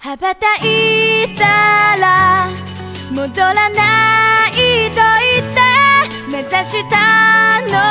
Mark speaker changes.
Speaker 1: 羽ばたいたら戻らないと言って目指したの。